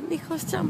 Ni kostya